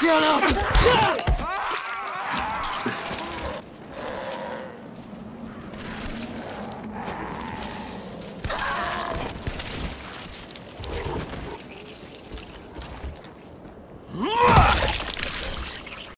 漂亮漂亮